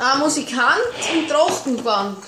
Ein Musikant im Trachtenband.